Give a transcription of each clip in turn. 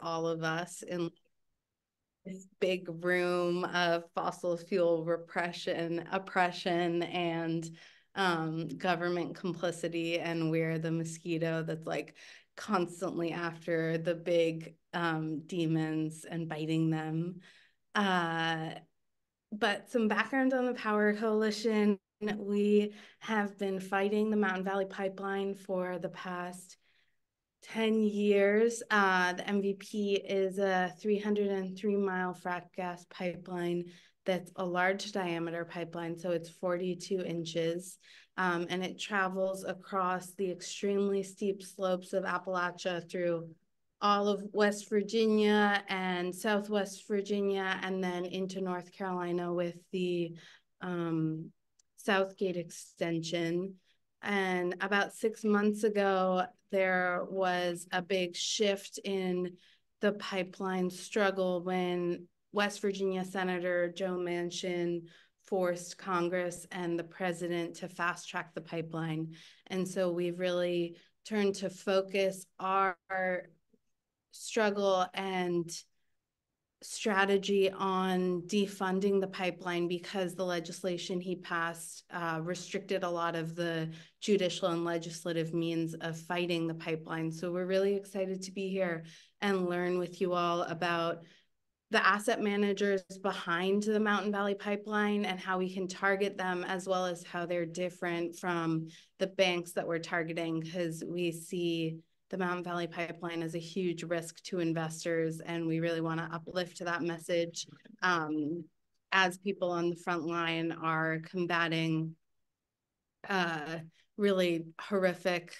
all of us in this big room of fossil fuel repression, oppression, and um, government complicity. And we're the mosquito that's like constantly after the big um, demons and biting them. Uh, but some background on the POWHR Coalition. We have been fighting the Mountain Valley Pipeline for the past 10 years. Uh, the MVP is a 303 mile frac gas pipeline that's a large diameter pipeline, so it's 42 inches. Um, and it travels across the extremely steep slopes of Appalachia through all of West Virginia and Southwest Virginia, and then into North Carolina with the um, Southgate extension. And about six months ago, there was a big shift in the pipeline struggle when West Virginia Senator Joe Manchin forced Congress and the president to fast track the pipeline. And so we've really turned to focus our struggle and strategy on defunding the pipeline because the legislation he passed uh, restricted a lot of the judicial and legislative means of fighting the pipeline. So we're really excited to be here and learn with you all about the asset managers behind the Mountain Valley Pipeline and how we can target them, as well as how they're different from the banks that we're targeting, because we see the Mountain Valley Pipeline is a huge risk to investors, and we really want to uplift that message um, as people on the front line are combating uh, really horrific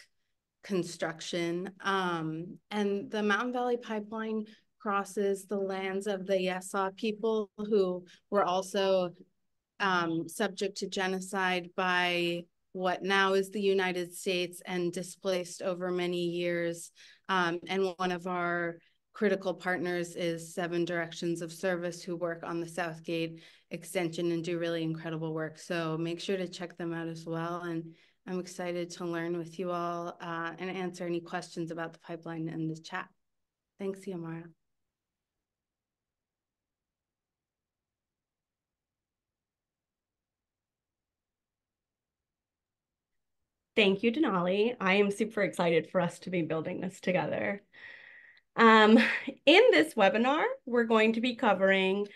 construction. Um, and the Mountain Valley Pipeline crosses the lands of the Yesah people who were also um, subject to genocide by what now is the United States and displaced over many years. Um, and one of our critical partners is Seven Directions of Service, who work on the Southgate extension and do really incredible work. So make sure to check them out as well. And I'm excited to learn with you all uh, and answer any questions about the pipeline in the chat. Thanks, Yamara. Thank you, Denali. I am super excited for us to be building this together. Um, in this webinar, we're going to be covering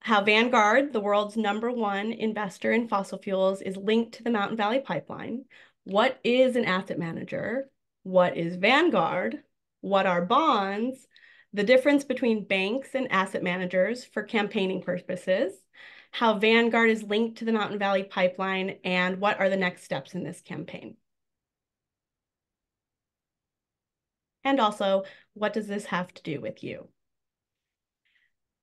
how Vanguard, the world's number one investor in fossil fuels, is linked to the Mountain Valley Pipeline. What is an asset manager? What is Vanguard? What are bonds? The difference between banks and asset managers for campaigning purposes, how Vanguard is linked to the Mountain Valley Pipeline, and what are the next steps in this campaign. And also, what does this have to do with you?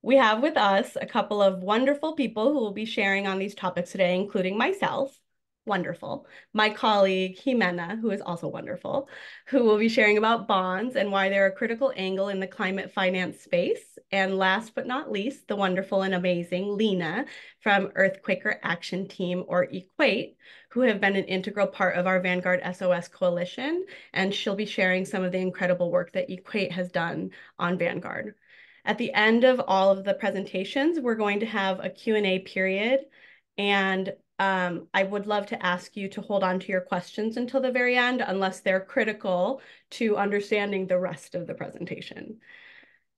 We have with us a couple of wonderful people who will be sharing on these topics today, including myself wonderful. My colleague, Jimena, who is also wonderful, who will be sharing about bonds and why they're a critical angle in the climate finance space. And last but not least, the wonderful and amazing Lena from Earth Quaker Action Team, or EQAT, who have been an integral part of our Vanguard SOS coalition. And she'll be sharing some of the incredible work that EQAT has done on Vanguard. At the end of all of the presentations, we're going to have a Q&A period. And um, I would love to ask you to hold on to your questions until the very end, unless they're critical to understanding the rest of the presentation.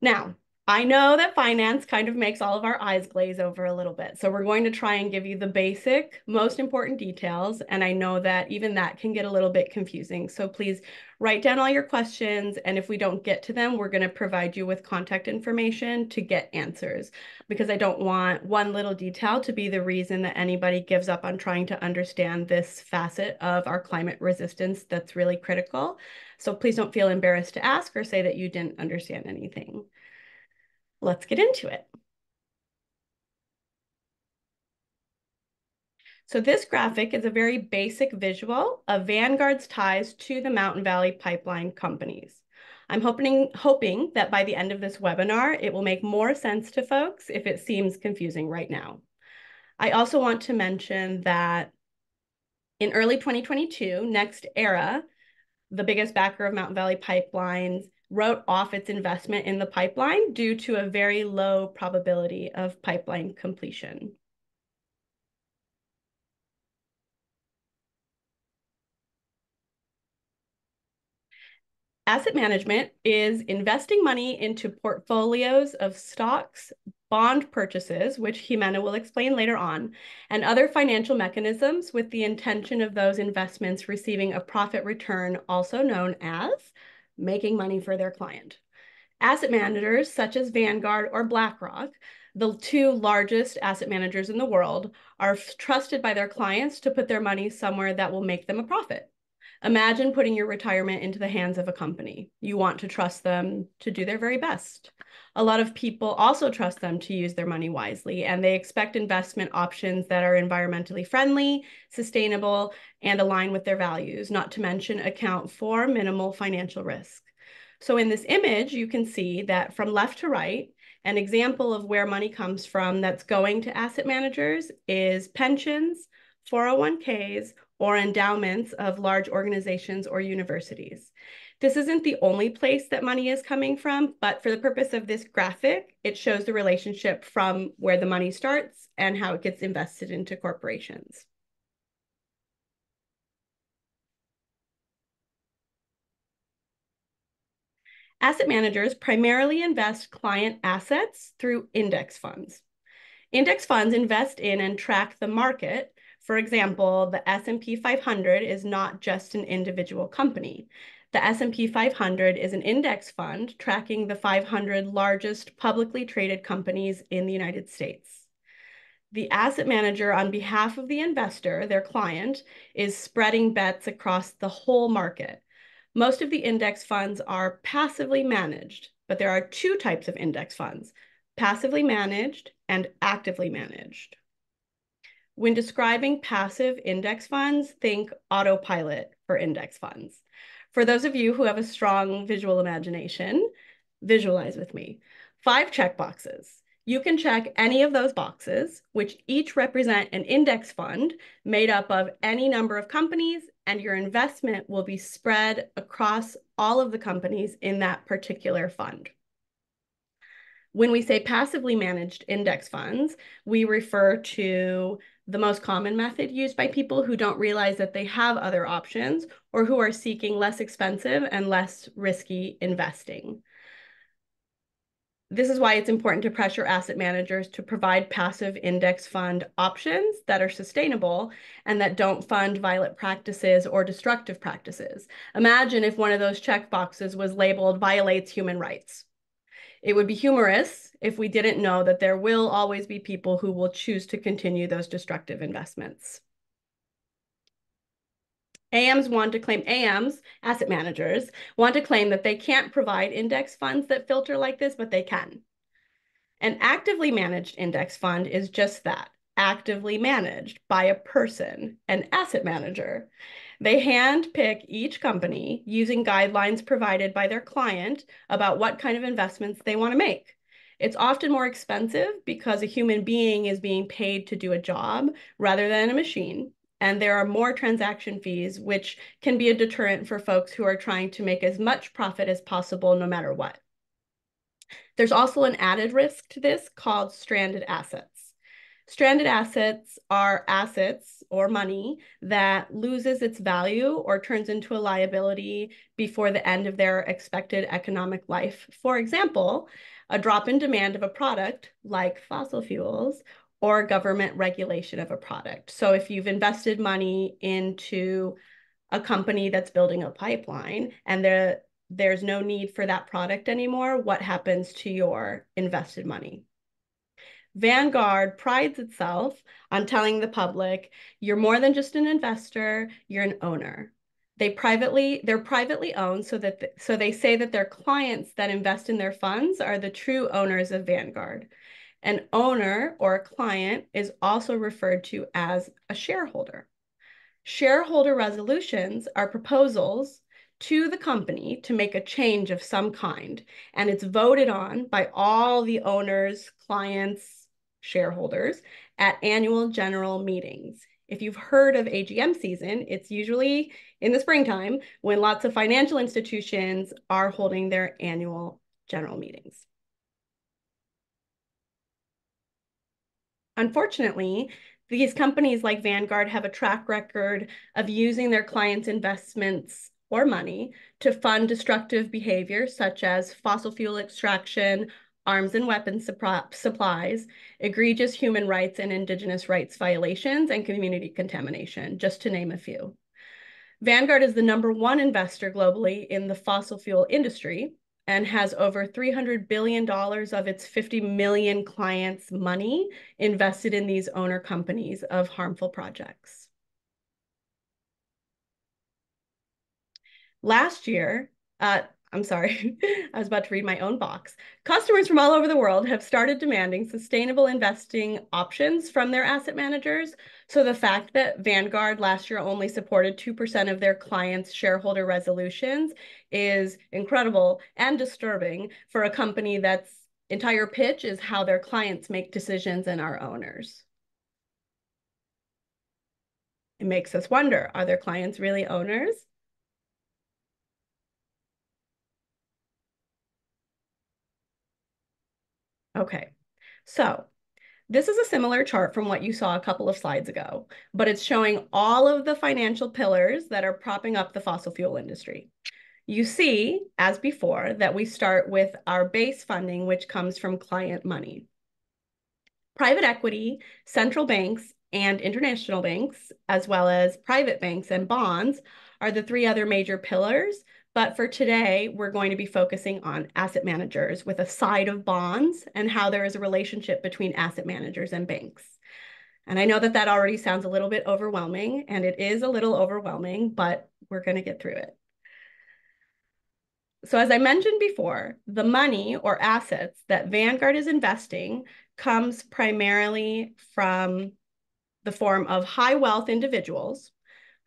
Now, I know that finance kind of makes all of our eyes glaze over a little bit. So we're going to try and give you the basic, most important details. And I know that even that can get a little bit confusing. So please write down all your questions. And if we don't get to them, we're going to provide you with contact information to get answers because I don't want one little detail to be the reason that anybody gives up on trying to understand this facet of our climate resistance that's really critical. So please don't feel embarrassed to ask or say that you didn't understand anything let's get into it. So this graphic is a very basic visual of Vanguard's ties to the Mountain Valley Pipeline companies. I'm hoping, hoping that by the end of this webinar, it will make more sense to folks if it seems confusing right now. I also want to mention that in early 2022, NextEra, the biggest backer of Mountain Valley Pipelines, wrote off its investment in the pipeline due to a very low probability of pipeline completion. Asset management is investing money into portfolios of stocks, bond purchases, which Jimena will explain later on, and other financial mechanisms with the intention of those investments receiving a profit return, also known as making money for their client. Asset managers such as Vanguard or BlackRock, the two largest asset managers in the world, are trusted by their clients to put their money somewhere that will make them a profit. Imagine putting your retirement into the hands of a company. You want to trust them to do their very best. A lot of people also trust them to use their money wisely, and they expect investment options that are environmentally friendly, sustainable, and align with their values, not to mention account for minimal financial risk. So in this image, you can see that from left to right, an example of where money comes from that's going to asset managers is pensions, 401ks, or endowments of large organizations or universities. This isn't the only place that money is coming from, but for the purpose of this graphic, it shows the relationship from where the money starts and how it gets invested into corporations. Asset managers primarily invest client assets through index funds. Index funds invest in and track the market for example, the S&P 500 is not just an individual company. The S&P 500 is an index fund tracking the 500 largest publicly traded companies in the United States. The asset manager on behalf of the investor, their client, is spreading bets across the whole market. Most of the index funds are passively managed, but there are two types of index funds, passively managed and actively managed. When describing passive index funds, think autopilot for index funds. For those of you who have a strong visual imagination, visualize with me. Five check boxes. You can check any of those boxes, which each represent an index fund made up of any number of companies, and your investment will be spread across all of the companies in that particular fund. When we say passively managed index funds, we refer to the most common method used by people who don't realize that they have other options or who are seeking less expensive and less risky investing. This is why it's important to pressure asset managers to provide passive index fund options that are sustainable and that don't fund violent practices or destructive practices. Imagine if one of those check boxes was labeled violates human rights. It would be humorous if we didn't know that there will always be people who will choose to continue those destructive investments. AMs want to claim, AMs, asset managers, want to claim that they can't provide index funds that filter like this, but they can. An actively managed index fund is just that, actively managed by a person, an asset manager. They handpick each company using guidelines provided by their client about what kind of investments they want to make. It's often more expensive because a human being is being paid to do a job rather than a machine. And there are more transaction fees, which can be a deterrent for folks who are trying to make as much profit as possible no matter what. There's also an added risk to this called stranded assets. Stranded assets are assets or money that loses its value or turns into a liability before the end of their expected economic life. For example, a drop in demand of a product like fossil fuels or government regulation of a product. So if you've invested money into a company that's building a pipeline and there, there's no need for that product anymore, what happens to your invested money? Vanguard prides itself on telling the public, you're more than just an investor, you're an owner. They privately, they're privately owned so that, so they say that their clients that invest in their funds are the true owners of Vanguard. An owner or a client is also referred to as a shareholder. Shareholder resolutions are proposals to the company to make a change of some kind, and it's voted on by all the owners, clients, shareholders at annual general meetings. If you've heard of AGM season, it's usually in the springtime when lots of financial institutions are holding their annual general meetings. Unfortunately, these companies like Vanguard have a track record of using their clients' investments or money to fund destructive behavior such as fossil fuel extraction, arms and weapons supplies, egregious human rights and indigenous rights violations, and community contamination, just to name a few. Vanguard is the number one investor globally in the fossil fuel industry and has over $300 billion of its 50 million clients' money invested in these owner companies of harmful projects. Last year, uh, I'm sorry, I was about to read my own box. Customers from all over the world have started demanding sustainable investing options from their asset managers. So the fact that Vanguard last year only supported 2% of their clients' shareholder resolutions is incredible and disturbing for a company that's entire pitch is how their clients make decisions and are owners. It makes us wonder, are their clients really owners? Okay, so this is a similar chart from what you saw a couple of slides ago, but it's showing all of the financial pillars that are propping up the fossil fuel industry. You see, as before, that we start with our base funding, which comes from client money. Private equity, central banks, and international banks, as well as private banks and bonds, are the three other major pillars but for today, we're going to be focusing on asset managers with a side of bonds and how there is a relationship between asset managers and banks. And I know that that already sounds a little bit overwhelming, and it is a little overwhelming, but we're going to get through it. So as I mentioned before, the money or assets that Vanguard is investing comes primarily from the form of high wealth individuals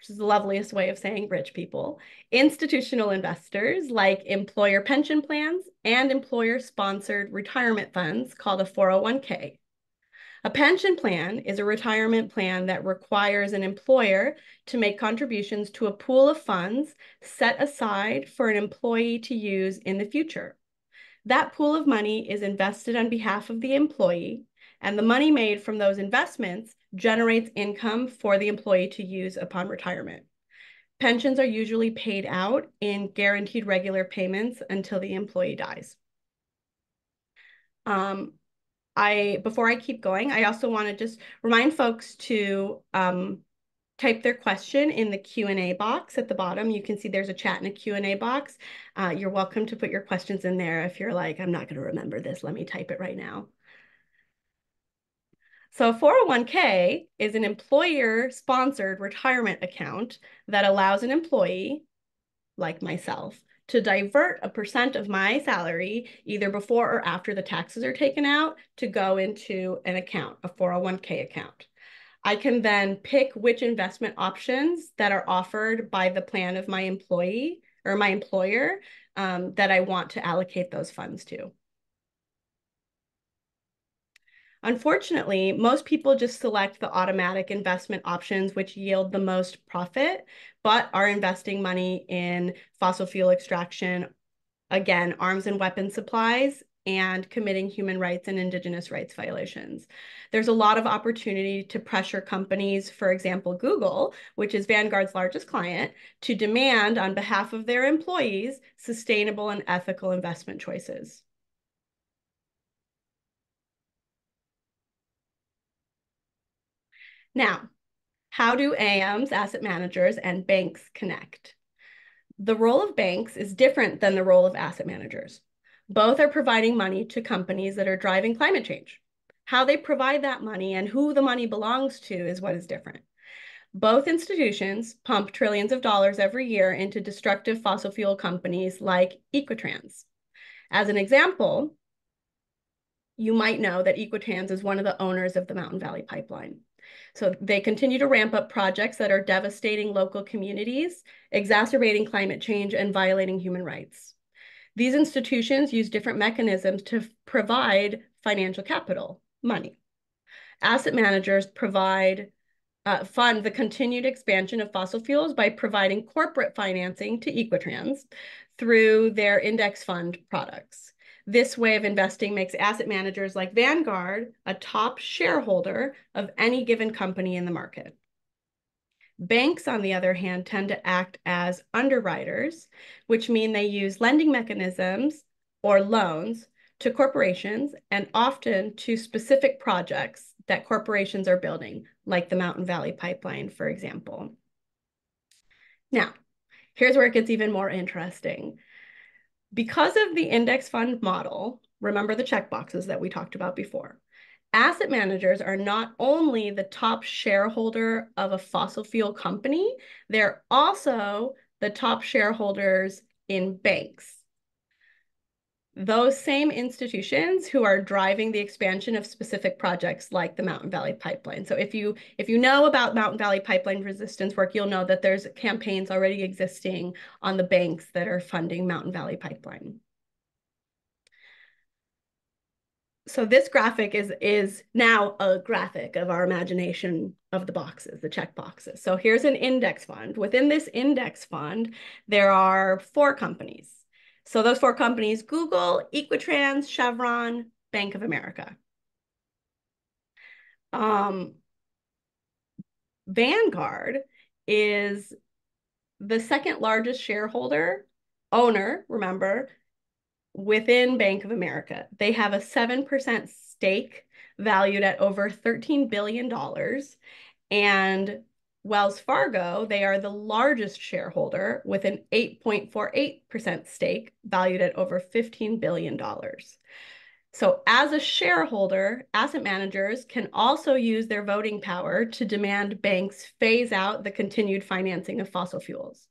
which is the loveliest way of saying rich people, institutional investors like employer pension plans and employer sponsored retirement funds called a 401k. A pension plan is a retirement plan that requires an employer to make contributions to a pool of funds set aside for an employee to use in the future. That pool of money is invested on behalf of the employee, and the money made from those investments generates income for the employee to use upon retirement. Pensions are usually paid out in guaranteed regular payments until the employee dies. Um, I before I keep going, I also want to just remind folks to um, type their question in the Q&A box at the bottom. You can see there's a chat and a Q&A box. Uh, you're welcome to put your questions in there if you're like, I'm not going to remember this. Let me type it right now. So a 401k is an employer-sponsored retirement account that allows an employee, like myself, to divert a percent of my salary either before or after the taxes are taken out to go into an account, a 401k account. I can then pick which investment options that are offered by the plan of my employee or my employer um, that I want to allocate those funds to. Unfortunately, most people just select the automatic investment options which yield the most profit, but are investing money in fossil fuel extraction, again, arms and weapon supplies, and committing human rights and indigenous rights violations. There's a lot of opportunity to pressure companies, for example, Google, which is Vanguard's largest client, to demand on behalf of their employees sustainable and ethical investment choices. Now, how do AMs, asset managers, and banks connect? The role of banks is different than the role of asset managers. Both are providing money to companies that are driving climate change. How they provide that money and who the money belongs to is what is different. Both institutions pump trillions of dollars every year into destructive fossil fuel companies like Equitrans. As an example, you might know that Equitrans is one of the owners of the Mountain Valley Pipeline. So they continue to ramp up projects that are devastating local communities, exacerbating climate change, and violating human rights. These institutions use different mechanisms to provide financial capital, money. Asset managers provide uh, fund the continued expansion of fossil fuels by providing corporate financing to Equitrans through their index fund products. This way of investing makes asset managers like Vanguard a top shareholder of any given company in the market. Banks, on the other hand, tend to act as underwriters, which mean they use lending mechanisms or loans to corporations and often to specific projects that corporations are building, like the Mountain Valley Pipeline, for example. Now, here's where it gets even more interesting. Because of the index fund model, remember the checkboxes that we talked about before, asset managers are not only the top shareholder of a fossil fuel company, they're also the top shareholders in banks those same institutions who are driving the expansion of specific projects like the Mountain Valley Pipeline. So if you if you know about Mountain Valley Pipeline resistance work, you'll know that there's campaigns already existing on the banks that are funding Mountain Valley Pipeline. So this graphic is is now a graphic of our imagination of the boxes, the check boxes. So here's an index fund. Within this index fund, there are four companies. So those four companies, Google, Equitrans, Chevron, Bank of America. Um, Vanguard is the second largest shareholder, owner, remember, within Bank of America. They have a 7% stake valued at over $13 billion. And Wells Fargo, they are the largest shareholder with an 8.48% stake valued at over $15 billion. So, as a shareholder, asset managers can also use their voting power to demand banks phase out the continued financing of fossil fuels.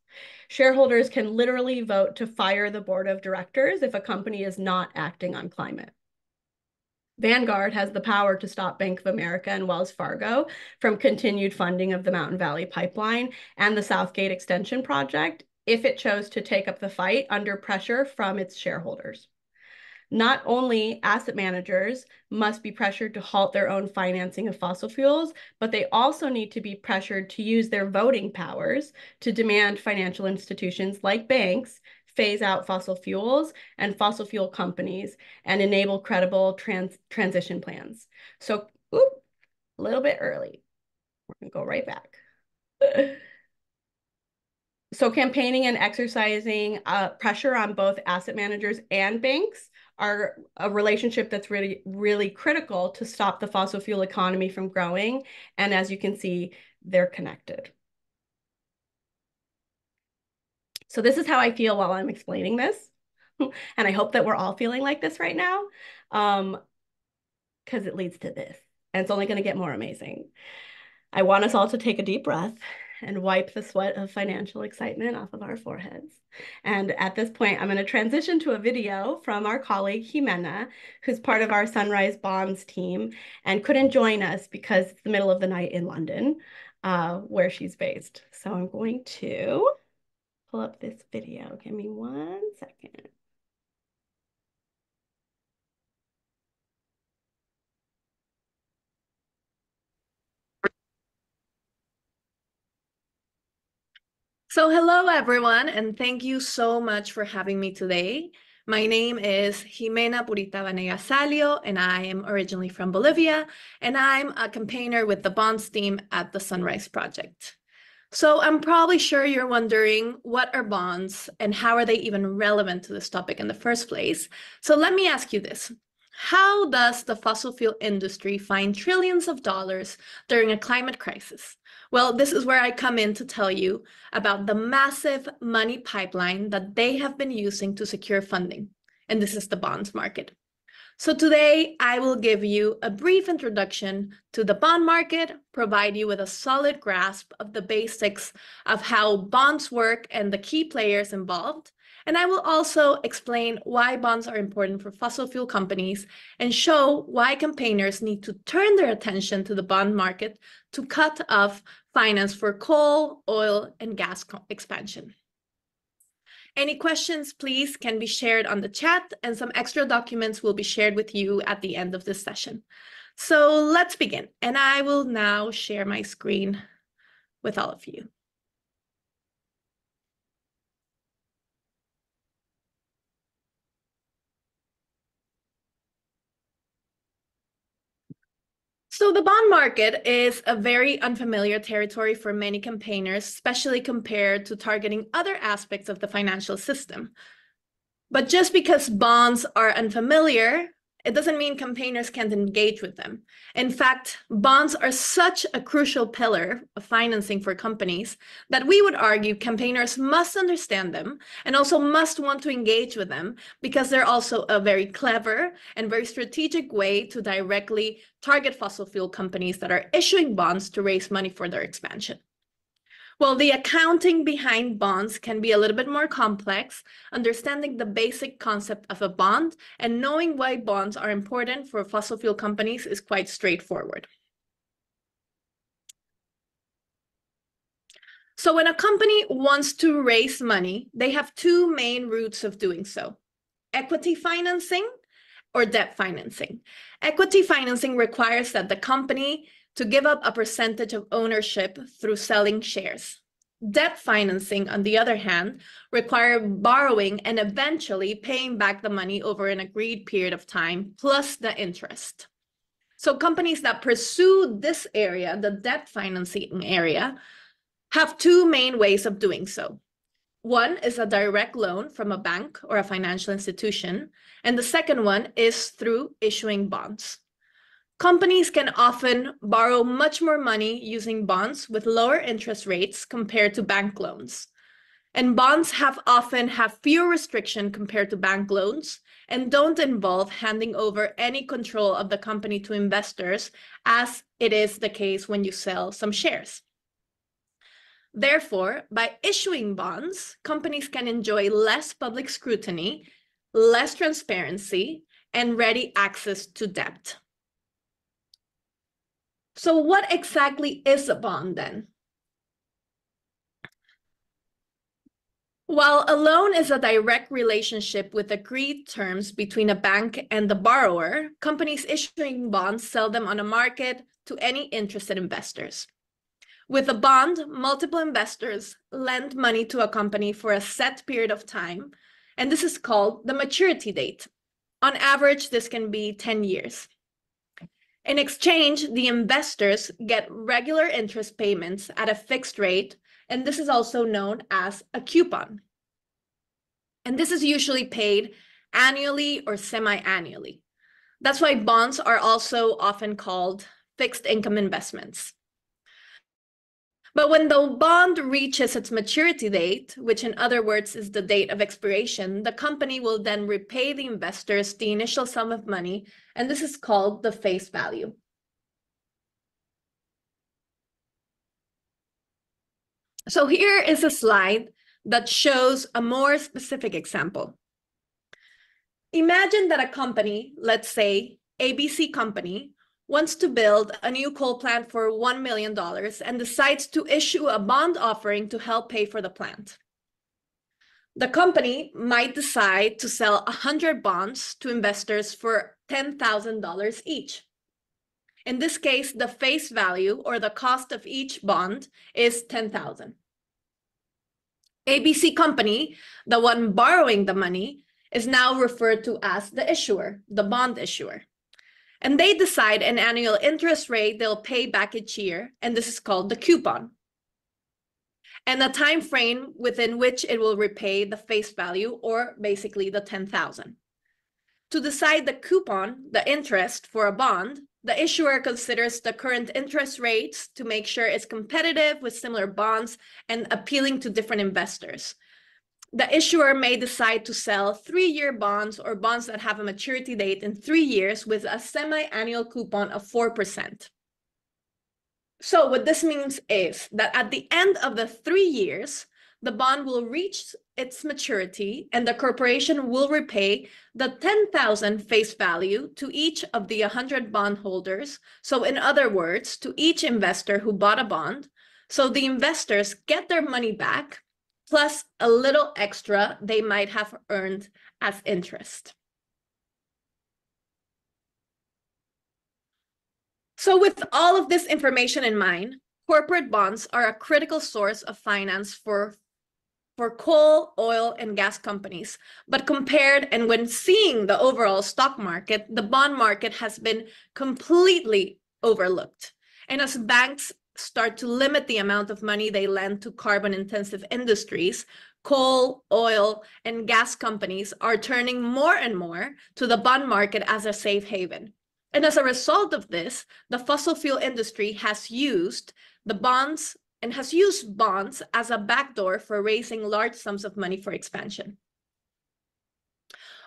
Shareholders can literally vote to fire the board of directors if a company is not acting on climate. Vanguard has the power to stop Bank of America and Wells Fargo from continued funding of the Mountain Valley Pipeline and the Southgate Extension Project if it chose to take up the fight under pressure from its shareholders. Not only asset managers must be pressured to halt their own financing of fossil fuels, but they also need to be pressured to use their voting powers to demand financial institutions like banks phase out fossil fuels and fossil fuel companies and enable credible trans transition plans. So, a little bit early. We're gonna go right back. so campaigning and exercising uh, pressure on both asset managers and banks are a relationship that's really, really critical to stop the fossil fuel economy from growing. And as you can see, they're connected. So this is how I feel while I'm explaining this. and I hope that we're all feeling like this right now um, because it leads to this. And it's only going to get more amazing. I want us all to take a deep breath and wipe the sweat of financial excitement off of our foreheads. And at this point, I'm going to transition to a video from our colleague Jimena, who's part of our Sunrise Bonds team and couldn't join us because it's the middle of the night in London, uh, where she's based. So I'm going to pull up this video. Give me one second. So hello everyone, and thank you so much for having me today. My name is Jimena Purita Vanegas Salio, and I am originally from Bolivia, and I'm a campaigner with the Bonds team at the Sunrise Project. So I'm probably sure you're wondering what are bonds and how are they even relevant to this topic in the first place? So let me ask you this. How does the fossil fuel industry find trillions of dollars during a climate crisis? Well, this is where I come in to tell you about the massive money pipeline that they have been using to secure funding. And this is the bonds market. So today I will give you a brief introduction to the bond market, provide you with a solid grasp of the basics of how bonds work and the key players involved. And I will also explain why bonds are important for fossil fuel companies and show why campaigners need to turn their attention to the bond market to cut off finance for coal, oil, and gas expansion. Any questions, please, can be shared on the chat, and some extra documents will be shared with you at the end of this session. So let's begin. And I will now share my screen with all of you. So the bond market is a very unfamiliar territory for many campaigners, especially compared to targeting other aspects of the financial system. But just because bonds are unfamiliar it doesn't mean campaigners can't engage with them. In fact, bonds are such a crucial pillar of financing for companies that we would argue campaigners must understand them and also must want to engage with them because they're also a very clever and very strategic way to directly target fossil fuel companies that are issuing bonds to raise money for their expansion. Well, the accounting behind bonds can be a little bit more complex. Understanding the basic concept of a bond and knowing why bonds are important for fossil fuel companies is quite straightforward. So when a company wants to raise money, they have two main routes of doing so. Equity financing or debt financing. Equity financing requires that the company to give up a percentage of ownership through selling shares. Debt financing, on the other hand, require borrowing and eventually paying back the money over an agreed period of time, plus the interest. So companies that pursue this area, the debt financing area, have two main ways of doing so. One is a direct loan from a bank or a financial institution, and the second one is through issuing bonds. Companies can often borrow much more money using bonds with lower interest rates compared to bank loans. And bonds have often have fewer restriction compared to bank loans and don't involve handing over any control of the company to investors as it is the case when you sell some shares. Therefore, by issuing bonds, companies can enjoy less public scrutiny, less transparency, and ready access to debt. So what exactly is a bond then? While a loan is a direct relationship with agreed terms between a bank and the borrower, companies issuing bonds sell them on a market to any interested investors. With a bond, multiple investors lend money to a company for a set period of time, and this is called the maturity date. On average, this can be 10 years. In exchange, the investors get regular interest payments at a fixed rate, and this is also known as a coupon. And this is usually paid annually or semi-annually. That's why bonds are also often called fixed income investments. But when the bond reaches its maturity date, which in other words is the date of expiration, the company will then repay the investors the initial sum of money, and this is called the face value. So here is a slide that shows a more specific example. Imagine that a company, let's say ABC Company, wants to build a new coal plant for $1 million and decides to issue a bond offering to help pay for the plant. The company might decide to sell 100 bonds to investors for $10,000 each. In this case, the face value or the cost of each bond is 10,000. ABC Company, the one borrowing the money, is now referred to as the issuer, the bond issuer and they decide an annual interest rate they'll pay back each year, and this is called the coupon. And a time frame within which it will repay the face value, or basically the 10,000. To decide the coupon, the interest for a bond, the issuer considers the current interest rates to make sure it's competitive with similar bonds and appealing to different investors the issuer may decide to sell three-year bonds or bonds that have a maturity date in three years with a semi-annual coupon of 4%. So what this means is that at the end of the three years, the bond will reach its maturity and the corporation will repay the 10,000 face value to each of the 100 bondholders. So in other words, to each investor who bought a bond. So the investors get their money back plus a little extra they might have earned as interest. So with all of this information in mind, corporate bonds are a critical source of finance for for coal, oil, and gas companies. But compared and when seeing the overall stock market, the bond market has been completely overlooked. And as banks start to limit the amount of money they lend to carbon intensive industries, coal, oil, and gas companies are turning more and more to the bond market as a safe haven. And as a result of this, the fossil fuel industry has used the bonds and has used bonds as a backdoor for raising large sums of money for expansion.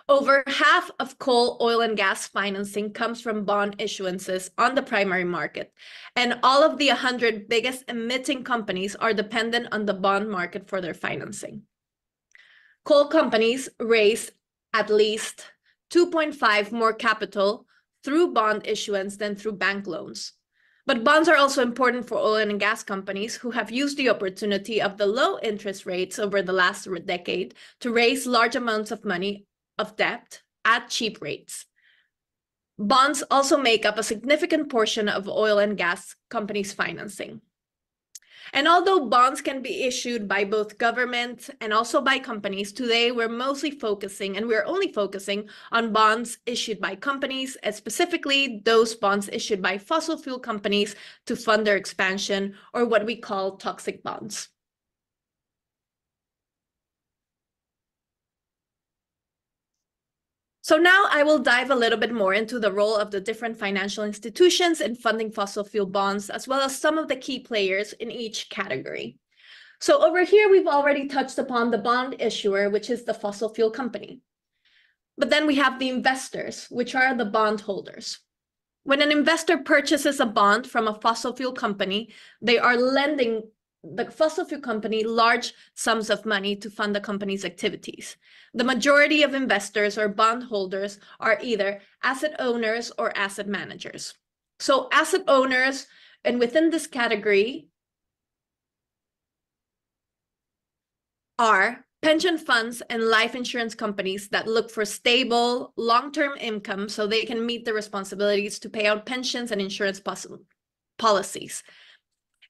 Over half of coal, oil, and gas financing comes from bond issuances on the primary market, and all of the 100 biggest emitting companies are dependent on the bond market for their financing. Coal companies raise at least 2.5 more capital through bond issuance than through bank loans. But bonds are also important for oil and gas companies who have used the opportunity of the low interest rates over the last decade to raise large amounts of money of debt at cheap rates. Bonds also make up a significant portion of oil and gas companies' financing. And although bonds can be issued by both government and also by companies, today we're mostly focusing and we're only focusing on bonds issued by companies, and specifically those bonds issued by fossil fuel companies to fund their expansion or what we call toxic bonds. So now I will dive a little bit more into the role of the different financial institutions in funding fossil fuel bonds, as well as some of the key players in each category. So over here, we've already touched upon the bond issuer, which is the fossil fuel company. But then we have the investors, which are the bond holders. When an investor purchases a bond from a fossil fuel company, they are lending the fossil fuel company large sums of money to fund the company's activities. The majority of investors or bondholders are either asset owners or asset managers. So asset owners, and within this category, are pension funds and life insurance companies that look for stable long-term income so they can meet the responsibilities to pay out pensions and insurance policies.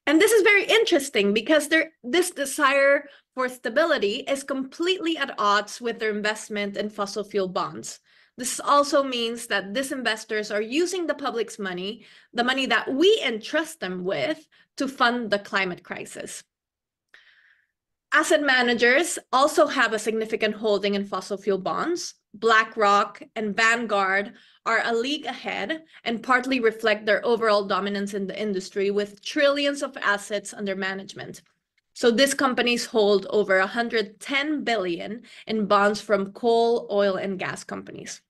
And this is very interesting because there, this desire for stability is completely at odds with their investment in fossil fuel bonds. This also means that these investors are using the public's money, the money that we entrust them with, to fund the climate crisis. Asset managers also have a significant holding in fossil fuel bonds. BlackRock and Vanguard are a league ahead and partly reflect their overall dominance in the industry with trillions of assets under management. So these companies hold over 110 billion in bonds from coal, oil, and gas companies.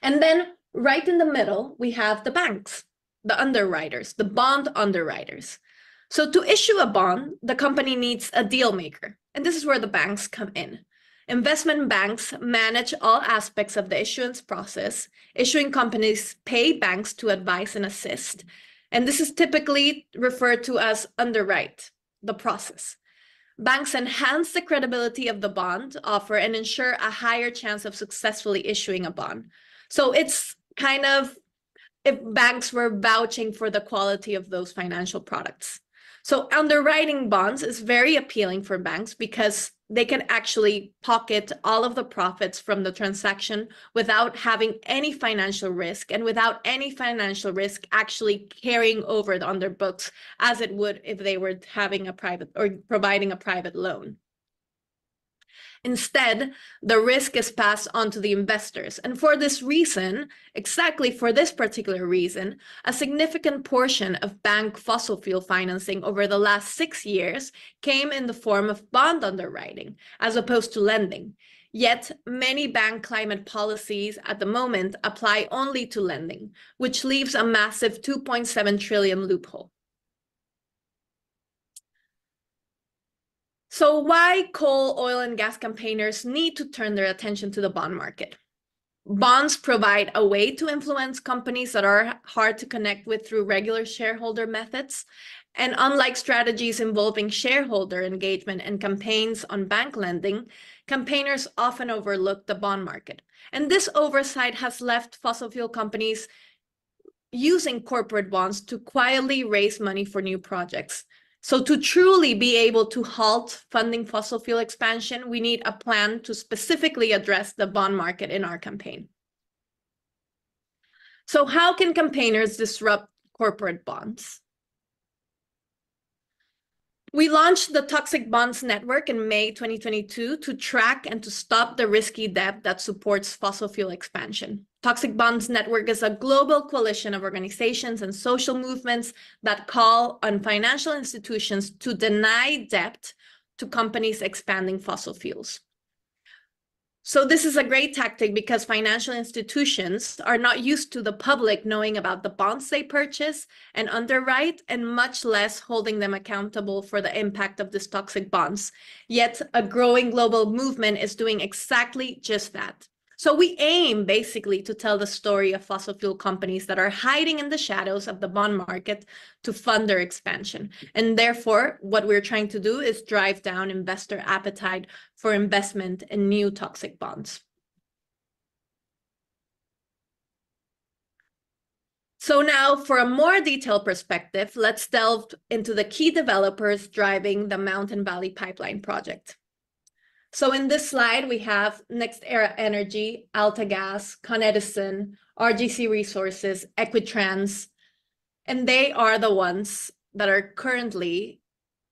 And then right in the middle, we have the banks, the underwriters, the bond underwriters. So to issue a bond, the company needs a deal maker. And this is where the banks come in. Investment banks manage all aspects of the issuance process. Issuing companies pay banks to advise and assist. And this is typically referred to as underwrite, the process. Banks enhance the credibility of the bond offer and ensure a higher chance of successfully issuing a bond. So it's kind of if banks were vouching for the quality of those financial products. So underwriting bonds is very appealing for banks because they can actually pocket all of the profits from the transaction without having any financial risk and without any financial risk actually carrying over on their books as it would if they were having a private or providing a private loan. Instead, the risk is passed on to the investors. And for this reason, exactly for this particular reason, a significant portion of bank fossil fuel financing over the last six years came in the form of bond underwriting, as opposed to lending. Yet many bank climate policies at the moment apply only to lending, which leaves a massive 2.7 trillion loophole. So why coal, oil, and gas campaigners need to turn their attention to the bond market? Bonds provide a way to influence companies that are hard to connect with through regular shareholder methods. And unlike strategies involving shareholder engagement and campaigns on bank lending, campaigners often overlook the bond market. And this oversight has left fossil fuel companies using corporate bonds to quietly raise money for new projects. So to truly be able to halt funding fossil fuel expansion, we need a plan to specifically address the bond market in our campaign. So how can campaigners disrupt corporate bonds? We launched the Toxic Bonds Network in May 2022 to track and to stop the risky debt that supports fossil fuel expansion. Toxic Bonds Network is a global coalition of organizations and social movements that call on financial institutions to deny debt to companies expanding fossil fuels. So this is a great tactic because financial institutions are not used to the public knowing about the bonds they purchase and underwrite, and much less holding them accountable for the impact of these toxic bonds. Yet a growing global movement is doing exactly just that. So we aim basically to tell the story of fossil fuel companies that are hiding in the shadows of the bond market to fund their expansion. And therefore, what we're trying to do is drive down investor appetite for investment in new toxic bonds. So now for a more detailed perspective, let's delve into the key developers driving the Mountain Valley Pipeline project. So in this slide, we have NextEra Energy, AltaGas, Con Edison, RGC Resources, Equitrans, and they are the ones that are currently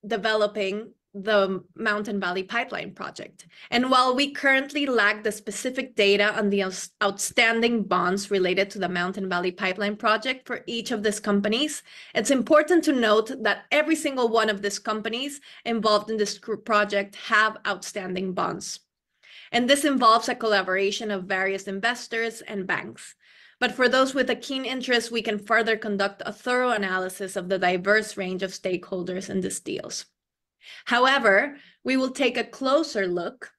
developing the Mountain Valley Pipeline project. And while we currently lack the specific data on the outstanding bonds related to the Mountain Valley Pipeline project for each of these companies, it's important to note that every single one of these companies involved in this group project have outstanding bonds. And this involves a collaboration of various investors and banks. But for those with a keen interest, we can further conduct a thorough analysis of the diverse range of stakeholders in these deals. However, we will take a closer look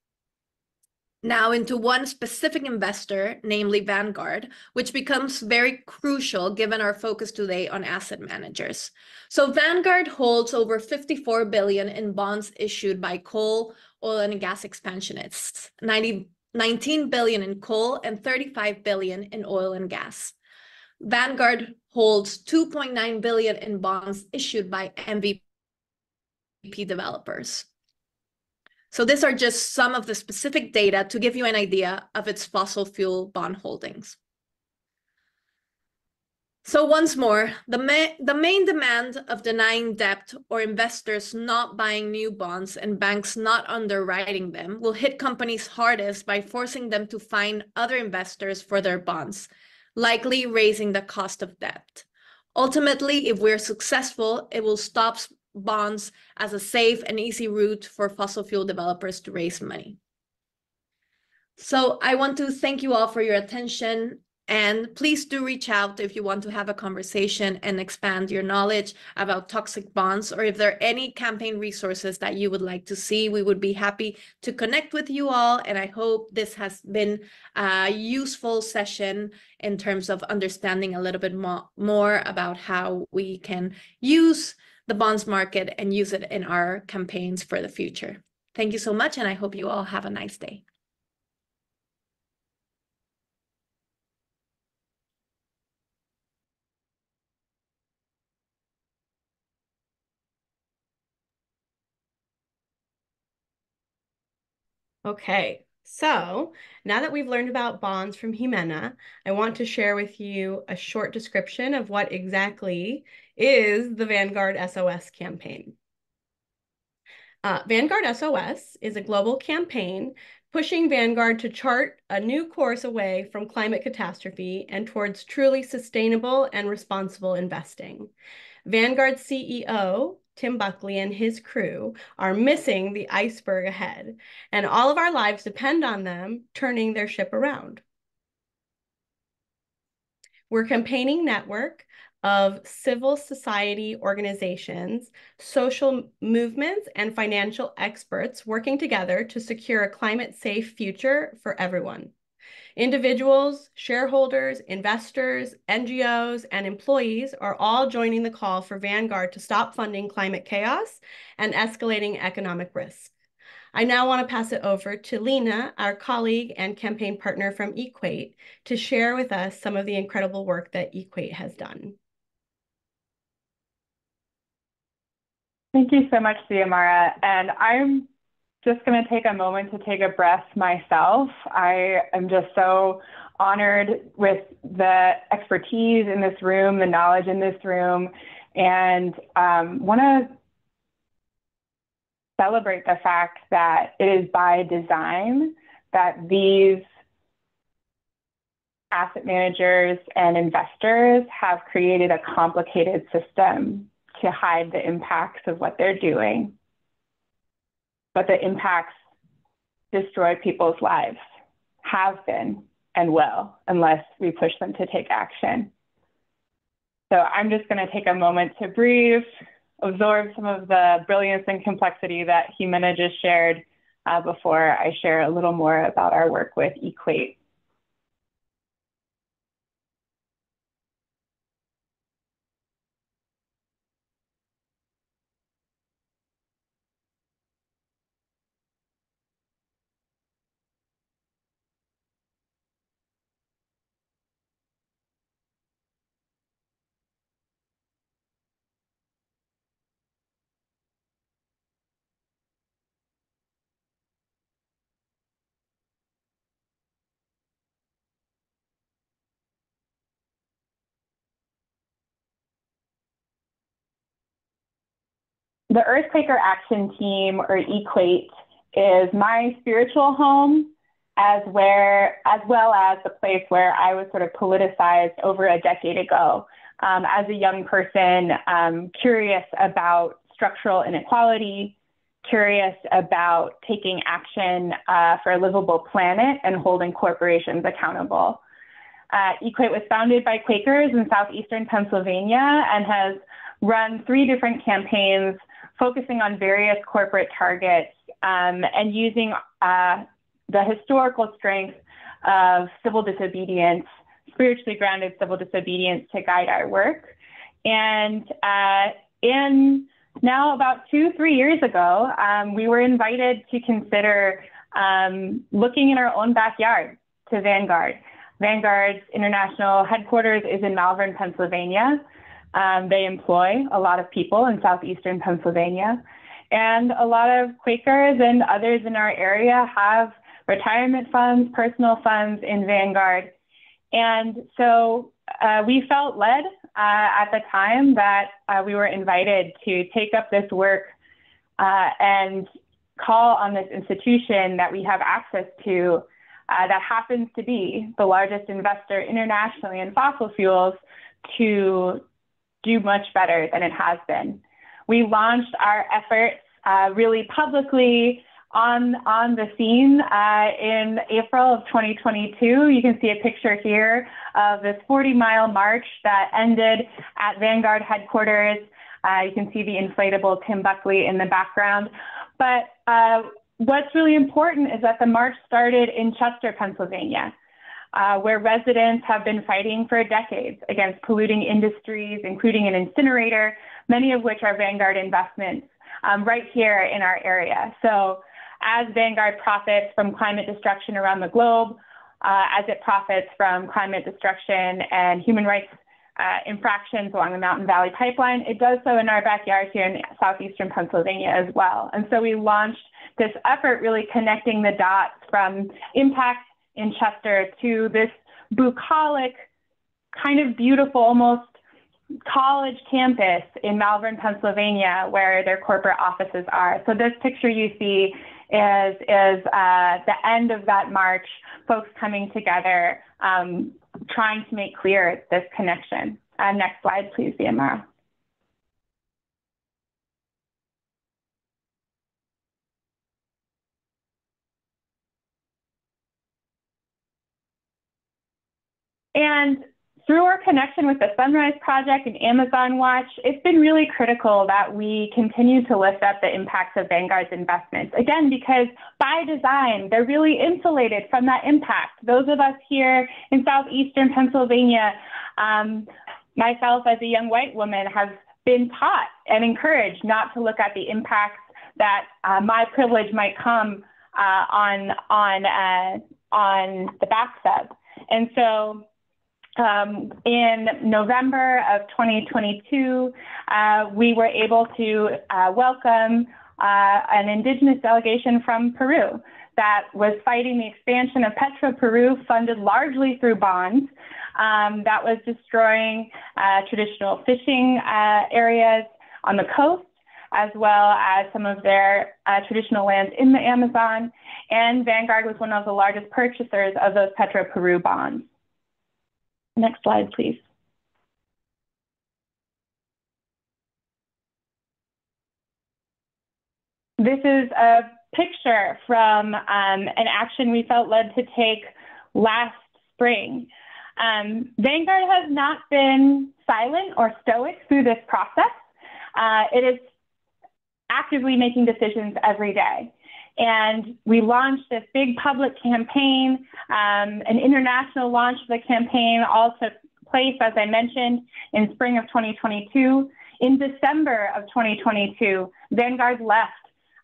now into one specific investor, namely Vanguard, which becomes very crucial given our focus today on asset managers. So Vanguard holds over 54 billion in bonds issued by coal, oil and gas expansionists, 90, 19 billion in coal and 35 billion in oil and gas. Vanguard holds 2.9 billion in bonds issued by MVP developers. So these are just some of the specific data to give you an idea of its fossil fuel bond holdings. So once more, the, ma the main demand of denying debt or investors not buying new bonds and banks not underwriting them will hit companies hardest by forcing them to find other investors for their bonds, likely raising the cost of debt. Ultimately, if we're successful, it will stop bonds as a safe and easy route for fossil fuel developers to raise money. So I want to thank you all for your attention and please do reach out if you want to have a conversation and expand your knowledge about toxic bonds, or if there are any campaign resources that you would like to see, we would be happy to connect with you all. And I hope this has been a useful session in terms of understanding a little bit more, more about how we can use the bonds market and use it in our campaigns for the future. Thank you so much, and I hope you all have a nice day. Okay, so now that we've learned about bonds from Jimena, I want to share with you a short description of what exactly is the Vanguard SOS campaign. Uh, Vanguard SOS is a global campaign pushing Vanguard to chart a new course away from climate catastrophe and towards truly sustainable and responsible investing. Vanguard CEO, Tim Buckley and his crew are missing the iceberg ahead, and all of our lives depend on them turning their ship around. We're campaigning network of civil society organizations, social movements, and financial experts working together to secure a climate safe future for everyone. Individuals, shareholders, investors, NGOs, and employees are all joining the call for Vanguard to stop funding climate chaos and escalating economic risk. I now want to pass it over to Lena, our colleague and campaign partner from EQAT, to share with us some of the incredible work that EQAT has done. Thank you so much, Xiomara. And I'm just going to take a moment to take a breath myself. I am just so honored with the expertise in this room, the knowledge in this room, and um, want to celebrate the fact that it is by design that these asset managers and investors have created a complicated system to hide the impacts of what they're doing. But the impacts destroy people's lives, have been and will, unless we push them to take action. So I'm just going to take a moment to breathe, absorb some of the brilliance and complexity that Jimena just shared uh, before I share a little more about our work with EQAT. The Earth Quaker Action Team or EQAT is my spiritual home as where as well as the place where I was sort of politicized over a decade ago. Um, as a young person, um, curious about structural inequality, curious about taking action uh, for a livable planet and holding corporations accountable. Uh, EQAT was founded by Quakers in southeastern Pennsylvania and has run three different campaigns focusing on various corporate targets um, and using uh, the historical strength of civil disobedience, spiritually grounded civil disobedience to guide our work. And uh, in now about two, three years ago, um, we were invited to consider um, looking in our own backyard to Vanguard. Vanguard's international headquarters is in Malvern, Pennsylvania. Um, they employ a lot of people in southeastern Pennsylvania. And a lot of Quakers and others in our area have retirement funds, personal funds in Vanguard. And so uh, we felt led uh, at the time that uh, we were invited to take up this work uh, and call on this institution that we have access to uh, that happens to be the largest investor internationally in fossil fuels to do much better than it has been. We launched our efforts uh, really publicly on, on the scene uh, in April of 2022. You can see a picture here of this 40 mile march that ended at Vanguard headquarters. Uh, you can see the inflatable Tim Buckley in the background. But uh, what's really important is that the march started in Chester, Pennsylvania uh, where residents have been fighting for decades against polluting industries, including an incinerator, many of which are Vanguard investments um, right here in our area. So as Vanguard profits from climate destruction around the globe, uh, as it profits from climate destruction and human rights uh, infractions along the Mountain Valley Pipeline, it does so in our backyard here in southeastern Pennsylvania as well. And so we launched this effort really connecting the dots from impact in Chester to this bucolic, kind of beautiful, almost college campus in Malvern, Pennsylvania, where their corporate offices are. So this picture you see is, is uh, the end of that march, folks coming together, um, trying to make clear this connection. Uh, next slide, please, Xiomara. And through our connection with the Sunrise Project and Amazon Watch, it's been really critical that we continue to lift up the impacts of Vanguard's investments. Again, because by design, they're really insulated from that impact. Those of us here in southeastern Pennsylvania, um, myself as a young white woman, have been taught and encouraged not to look at the impacts that uh, my privilege might come uh, on on uh, on the backs of. And so um, in November of 2022, uh, we were able to uh, welcome uh, an indigenous delegation from Peru that was fighting the expansion of Petro Peru, funded largely through bonds, um, that was destroying uh, traditional fishing uh, areas on the coast, as well as some of their uh, traditional lands in the Amazon. And Vanguard was one of the largest purchasers of those Petro Peru bonds. Next slide, please. This is a picture from um, an action we felt led to take last spring. Um, Vanguard has not been silent or stoic through this process. Uh, it is actively making decisions every day. And we launched this big public campaign. Um, an international launch of the campaign all took place, as I mentioned, in spring of 2022. In December of 2022, Vanguard left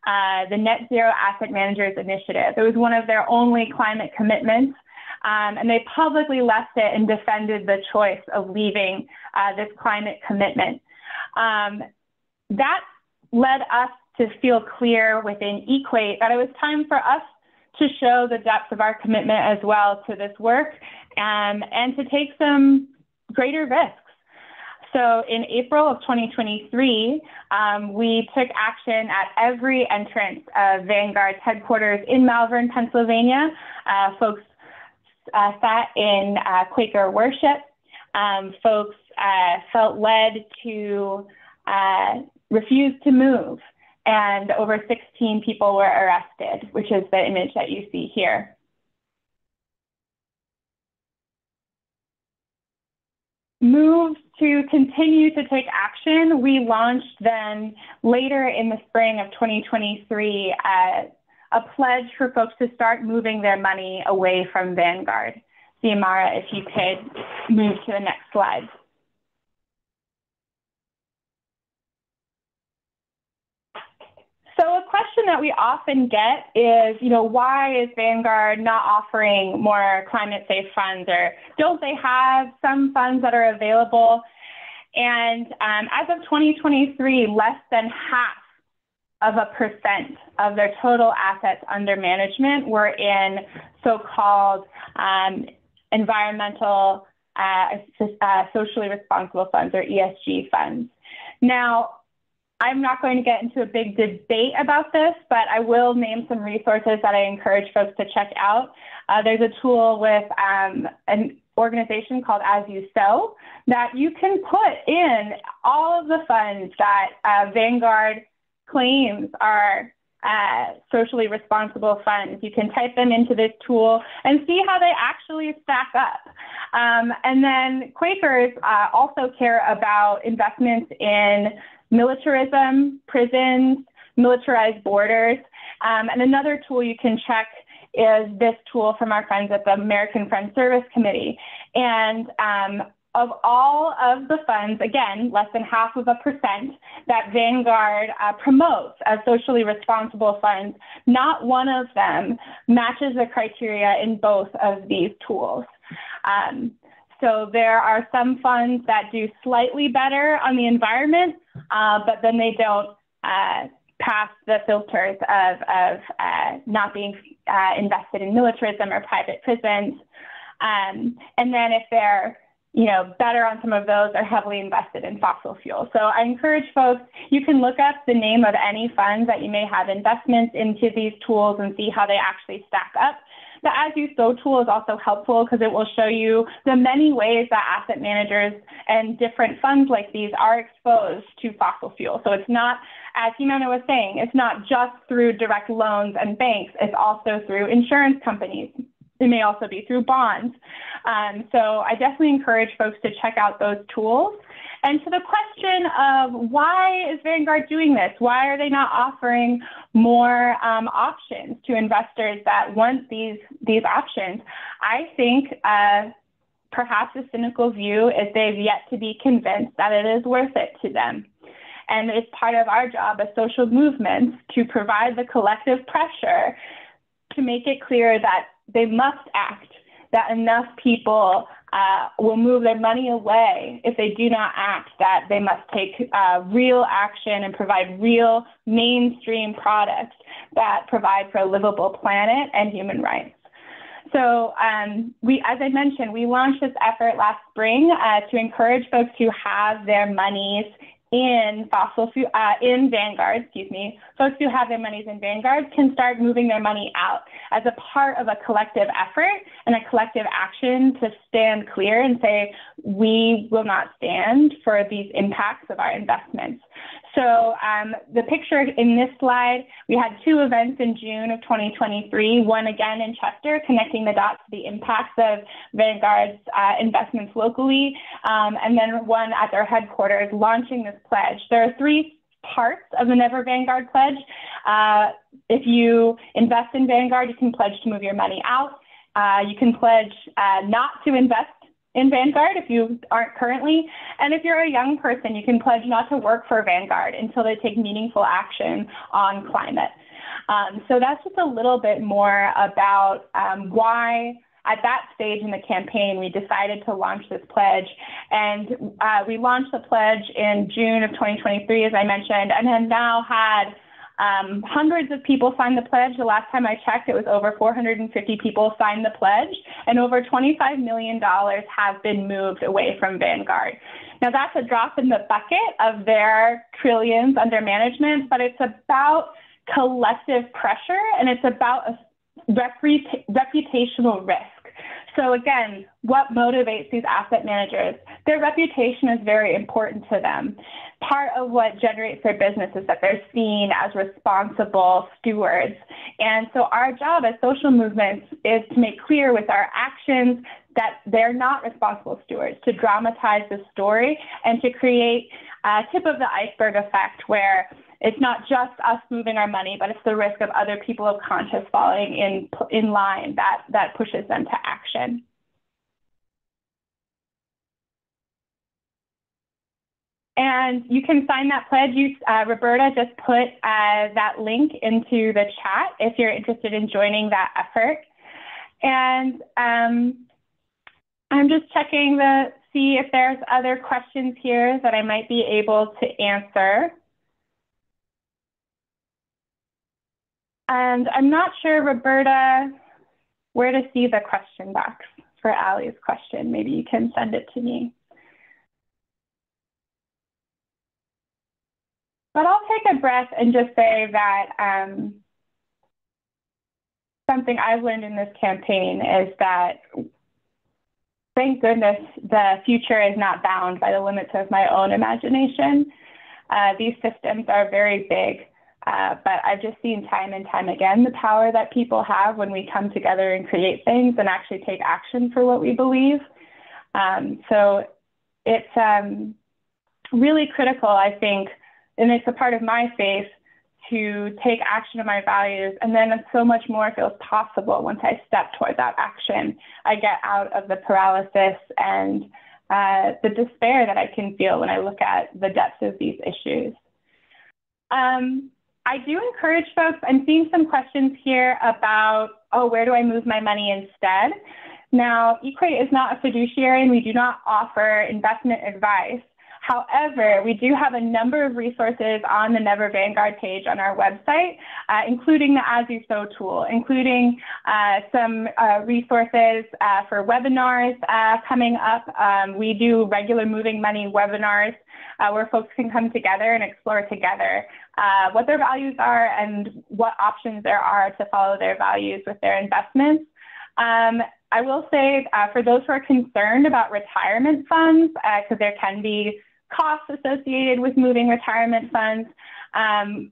uh, the Net Zero Asset Managers Initiative. It was one of their only climate commitments. Um, and they publicly left it and defended the choice of leaving uh, this climate commitment. Um, that led us to feel clear within EQAT that it was time for us to show the depth of our commitment as well to this work um, and to take some greater risks. So in April of 2023, um, we took action at every entrance of Vanguard's headquarters in Malvern, Pennsylvania. Uh, folks uh, sat in uh, Quaker worship. Um, folks uh, felt led to uh, refuse to move and over 16 people were arrested, which is the image that you see here. Moves to continue to take action, we launched then later in the spring of 2023 uh, a pledge for folks to start moving their money away from Vanguard. Xiomara, if you could move to the next slide. So a question that we often get is, you know, why is Vanguard not offering more climate safe funds or don't they have some funds that are available? And um, as of 2023, less than half of a percent of their total assets under management were in so-called um, environmental, uh, uh, socially responsible funds or ESG funds. Now, I'm not going to get into a big debate about this, but I will name some resources that I encourage folks to check out. Uh, there's a tool with um, an organization called As You Sow that you can put in all of the funds that uh, Vanguard claims are uh, socially responsible funds. You can type them into this tool and see how they actually stack up. Um, and then Quakers uh, also care about investments in militarism, prisons, militarized borders. Um, and another tool you can check is this tool from our friends at the American Friends Service Committee. And um, of all of the funds, again, less than half of a percent that Vanguard uh, promotes as socially responsible funds, not one of them matches the criteria in both of these tools. Um, so there are some funds that do slightly better on the environment, uh, but then they don't uh, pass the filters of, of uh, not being uh, invested in militarism or private prisons. Um, and then if they're you know, better on some of those are heavily invested in fossil fuels. So I encourage folks, you can look up the name of any funds that you may have investments into these tools and see how they actually stack up. The As You Sow tool is also helpful because it will show you the many ways that asset managers and different funds like these are exposed to fossil fuel. So it's not, as Jimena was saying, it's not just through direct loans and banks, it's also through insurance companies. It may also be through bonds. Um, so I definitely encourage folks to check out those tools. And to the question of why is Vanguard doing this? Why are they not offering more um, options to investors that want these, these options? I think uh, perhaps a cynical view is they've yet to be convinced that it is worth it to them. And it's part of our job as social movements to provide the collective pressure to make it clear that they must act, that enough people uh, will move their money away if they do not act, that they must take uh, real action and provide real mainstream products that provide for a livable planet and human rights. So um, we, as I mentioned, we launched this effort last spring uh, to encourage folks to have their monies in fossil fuel, uh, in Vanguard, excuse me, folks who have their monies in Vanguard can start moving their money out as a part of a collective effort and a collective action to stand clear and say, we will not stand for these impacts of our investments. So um, the picture in this slide, we had two events in June of 2023, one again in Chester, connecting the dots to the impacts of Vanguard's uh, investments locally, um, and then one at their headquarters launching this pledge. There are three parts of the Never Vanguard pledge. Uh, if you invest in Vanguard, you can pledge to move your money out. Uh, you can pledge uh, not to invest in Vanguard if you aren't currently. And if you're a young person, you can pledge not to work for Vanguard until they take meaningful action on climate. Um, so that's just a little bit more about um, why at that stage in the campaign, we decided to launch this pledge. And uh, we launched the pledge in June of 2023, as I mentioned, and have now had um, hundreds of people signed the pledge. The last time I checked, it was over 450 people signed the pledge, and over $25 million have been moved away from Vanguard. Now, that's a drop in the bucket of their trillions under management, but it's about collective pressure and it's about a reputational risk. So again, what motivates these asset managers? Their reputation is very important to them. Part of what generates their business is that they're seen as responsible stewards. And so our job as social movements is to make clear with our actions that they're not responsible stewards, to dramatize the story and to create a tip of the iceberg effect where it's not just us moving our money, but it's the risk of other people of conscience falling in, in line that, that pushes them to action. And you can sign that pledge. You, uh, Roberta just put uh, that link into the chat if you're interested in joining that effort. And um, I'm just checking to see if there's other questions here that I might be able to answer. And I'm not sure, Roberta, where to see the question box for Ali's question. Maybe you can send it to me. But I'll take a breath and just say that um, something I've learned in this campaign is that thank goodness the future is not bound by the limits of my own imagination. Uh, these systems are very big uh, but I've just seen time and time again the power that people have when we come together and create things and actually take action for what we believe. Um, so it's um, really critical, I think, and it's a part of my faith to take action of my values. And then so much more feels possible once I step toward that action. I get out of the paralysis and uh, the despair that I can feel when I look at the depths of these issues. Um, I do encourage folks, I'm seeing some questions here about, oh, where do I move my money instead? Now, EQAT is not a fiduciary and we do not offer investment advice. However, we do have a number of resources on the Never Vanguard page on our website, uh, including the As You Sow tool, including uh, some uh, resources uh, for webinars uh, coming up. Um, we do regular moving money webinars uh, where folks can come together and explore together what their values are and what options there are to follow their values with their investments. Um, I will say for those who are concerned about retirement funds, because there can be costs associated with moving retirement funds, um,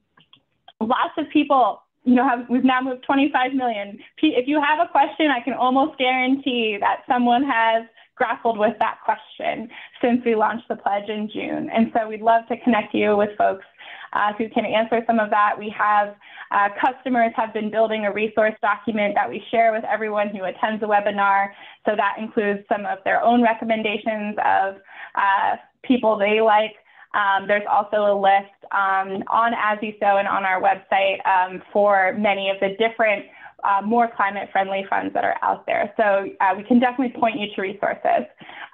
lots of people you know, have, we've now moved 25 million. If you have a question, I can almost guarantee that someone has grappled with that question since we launched the pledge in June. And so we'd love to connect you with folks uh, who can answer some of that. We have uh, customers have been building a resource document that we share with everyone who attends the webinar. So that includes some of their own recommendations of uh, people they like Um, there's also a list um, on As You Sow and on our website um, for many of the different uh, more climate-friendly funds that are out there. So uh, we can definitely point you to resources.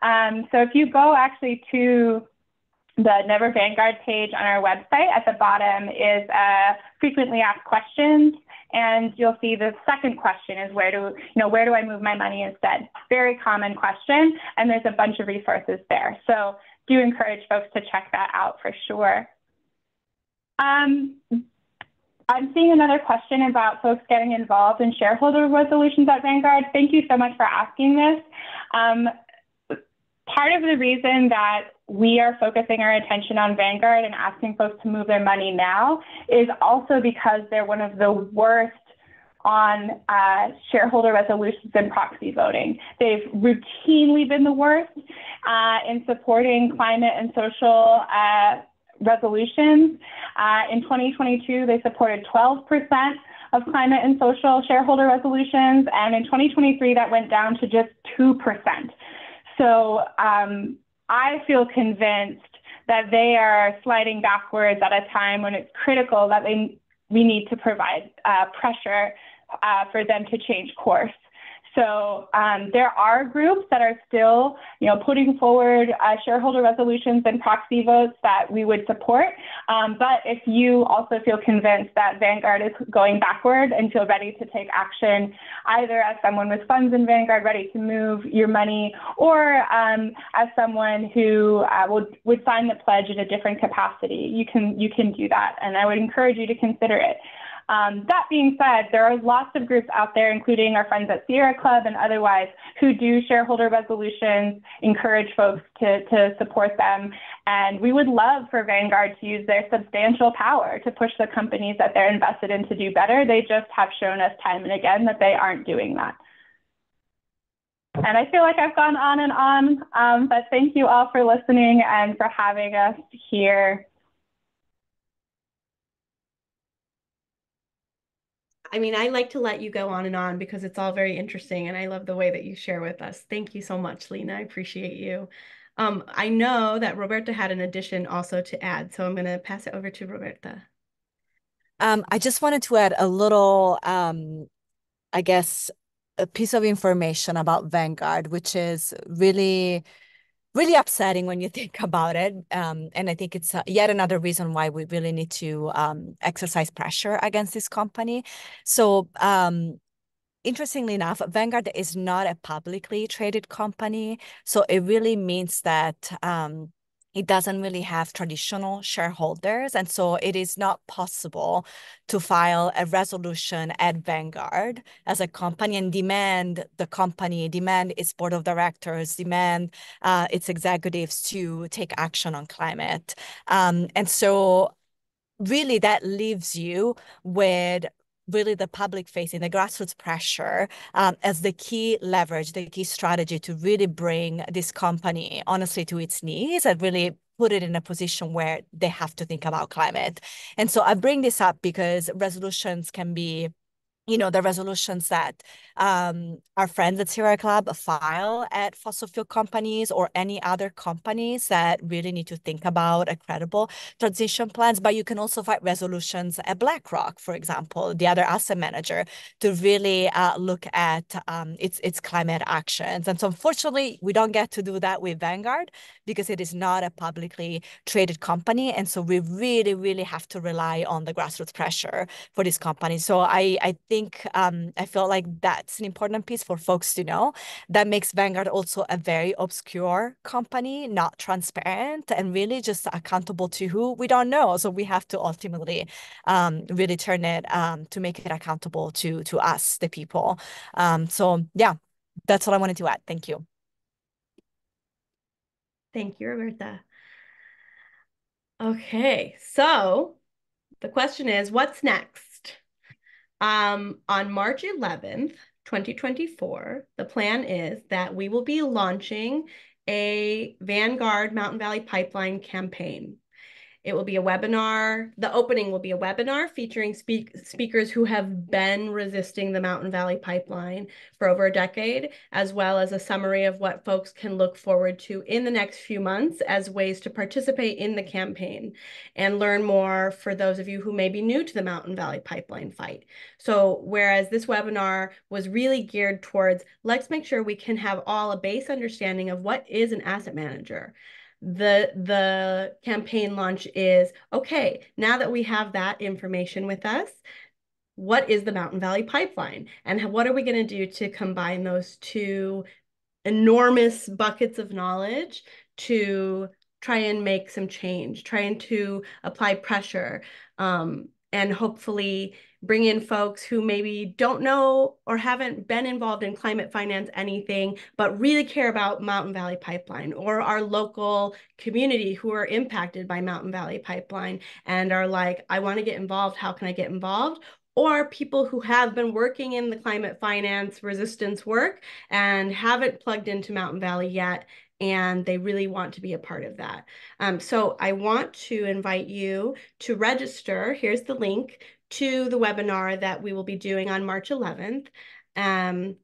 Um, so if you go actually to the Never Vanguard page on our website, at the bottom is uh, frequently asked questions. And you'll see the second question is where do, you know, where do I move my money instead? Very common question, and there's a bunch of resources there. So do encourage folks to check that out for sure. Um, I'm seeing another question about folks getting involved in shareholder resolutions at Vanguard. Thank you so much for asking this. Um, part of the reason that we are focusing our attention on Vanguard and asking folks to move their money now is also because they're one of the worst on uh, shareholder resolutions and proxy voting. They've routinely been the worst uh, in supporting climate and social uh, resolutions. Uh, in 2022, they supported 12% of climate and social shareholder resolutions, and in 2023, that went down to just 2%. So um, I feel convinced that they are sliding backwards at a time when it's critical that they, we need to provide uh, pressure uh, for them to change course. So um, there are groups that are still, you know, putting forward uh, shareholder resolutions and proxy votes that we would support. Um, but if you also feel convinced that Vanguard is going backward and feel ready to take action, either as someone with funds in Vanguard ready to move your money, or um, as someone who uh, would would sign the pledge in a different capacity, you can you can do that, and I would encourage you to consider it. Um, that being said, there are lots of groups out there, including our friends at Sierra Club and otherwise, who do shareholder resolutions, encourage folks to, to support them. And we would love for Vanguard to use their substantial power to push the companies that they're invested in to do better. They just have shown us time and again that they aren't doing that. And I feel like I've gone on and on, um, but thank you all for listening and for having us here. I mean, I like to let you go on and on because it's all very interesting and I love the way that you share with us. Thank you so much, Lena. I appreciate you. Um, I know that Roberta had an addition also to add, so I'm going to pass it over to Roberta. Um, I just wanted to add a little, um, I guess, a piece of information about Vanguard, which is really really upsetting when you think about it. Um, and I think it's uh, yet another reason why we really need to um, exercise pressure against this company. So, um, interestingly enough, Vanguard is not a publicly traded company. So it really means that um, it doesn't really have traditional shareholders. And so it is not possible to file a resolution at Vanguard as a company and demand the company, demand its board of directors, demand uh, its executives to take action on climate. Um, and so really that leaves you with really the public facing, the grassroots pressure um, as the key leverage, the key strategy to really bring this company honestly to its knees and really put it in a position where they have to think about climate. And so I bring this up because resolutions can be you know, the resolutions that um, our friends at Sierra Club file at fossil fuel companies or any other companies that really need to think about a credible transition plans. But you can also fight resolutions at BlackRock, for example, the other asset manager, to really uh, look at um, its its climate actions. And so, unfortunately, we don't get to do that with Vanguard because it is not a publicly traded company, and so we really, really have to rely on the grassroots pressure for this company. So I I think um, I feel like that's an important piece for folks to know. That makes Vanguard also a very obscure company, not transparent, and really just accountable to who we don't know. So we have to ultimately um, really turn it um, to make it accountable to to us, the people. Um, so yeah, that's what I wanted to add. Thank you. Thank you, Roberta. Okay, so the question is, what's next? Um, on March 11th, 2024, the plan is that we will be launching a Vanguard Mountain Valley Pipeline campaign. It will be a webinar. The opening will be a webinar featuring speak speakers who have been resisting the Mountain Valley Pipeline for over a decade, as well as a summary of what folks can look forward to in the next few months as ways to participate in the campaign and learn more for those of you who may be new to the Mountain Valley Pipeline fight. So whereas this webinar was really geared towards, let's make sure we can have all a base understanding of what is an asset manager the the campaign launch is okay now that we have that information with us what is the mountain valley pipeline? And what are we going to do to combine those two enormous buckets of knowledge to try and make some change trying to apply pressure um, and hopefully bring in folks who maybe don't know or haven't been involved in climate finance anything, but really care about Mountain Valley Pipeline or our local community who are impacted by Mountain Valley Pipeline and are like, I want to get involved. How can I get involved? Or people who have been working in the climate finance resistance work and haven't plugged into Mountain Valley yet and they really want to be a part of that. Um, so I want to invite you to register. Here's the link to the webinar that we will be doing on March 11th. Um,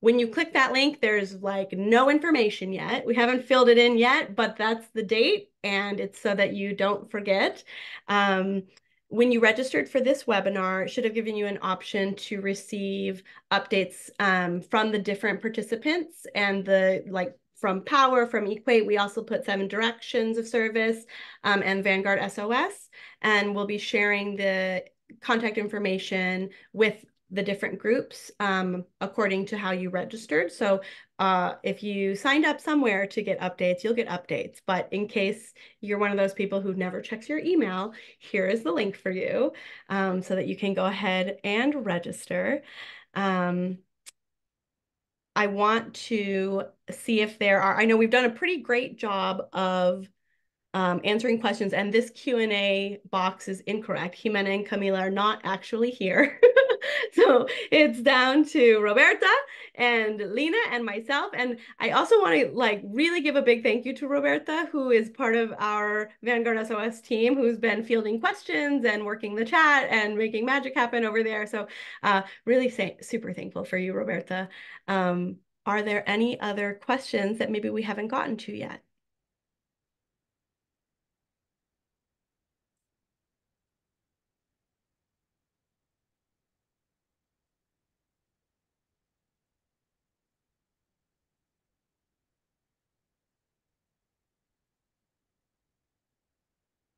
when you click that link, there's like no information yet. We haven't filled it in yet, but that's the date and it's so that you don't forget. Um, when you registered for this webinar, it should have given you an option to receive updates um, from the different participants and the like from POWHR, from EQAT. We also put seven directions of service um, and Vanguard SOS. And we'll be sharing the contact information with the different groups um, according to how you registered. So uh, if you signed up somewhere to get updates, you'll get updates. But in case you're one of those people who never checks your email, here is the link for you um, so that you can go ahead and register. Um, I want to see if there are, I know we've done a pretty great job of um, answering questions. And this Q&A box is incorrect. Jimena and Camila are not actually here. so it's down to Roberta and Lena and myself. And I also want to like really give a big thank you to Roberta, who is part of our Vanguard SOS team, who's been fielding questions and working the chat and making magic happen over there. So uh, really say, super thankful for you, Roberta. Um, are there any other questions that maybe we haven't gotten to yet?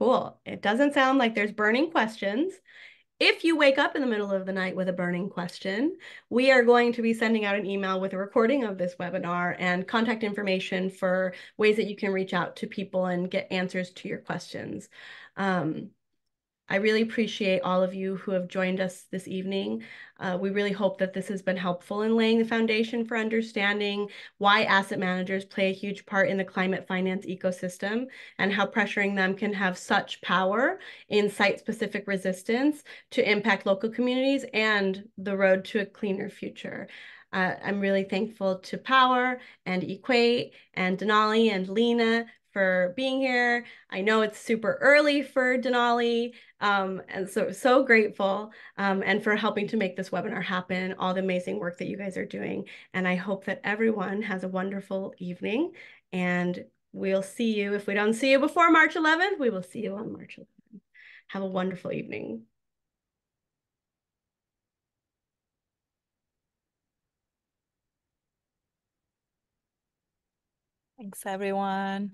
Cool. It doesn't sound like there's burning questions. If you wake up in the middle of the night with a burning question, we are going to be sending out an email with a recording of this webinar and contact information for ways that you can reach out to people and get answers to your questions. Um, I really appreciate all of you who have joined us this evening. Uh, we really hope that this has been helpful in laying the foundation for understanding why asset managers play a huge part in the climate finance ecosystem and how pressuring them can have such power in site-specific resistance to impact local communities and the road to a cleaner future. Uh, I'm really thankful to POWHR and EQAT and Denali and Lena for being here. I know it's super early for Denali, um, and so so grateful um, and for helping to make this webinar happen, all the amazing work that you guys are doing. And I hope that everyone has a wonderful evening and we'll see you. If we don't see you before March 11th, we will see you on March 11th. Have a wonderful evening. Thanks, everyone.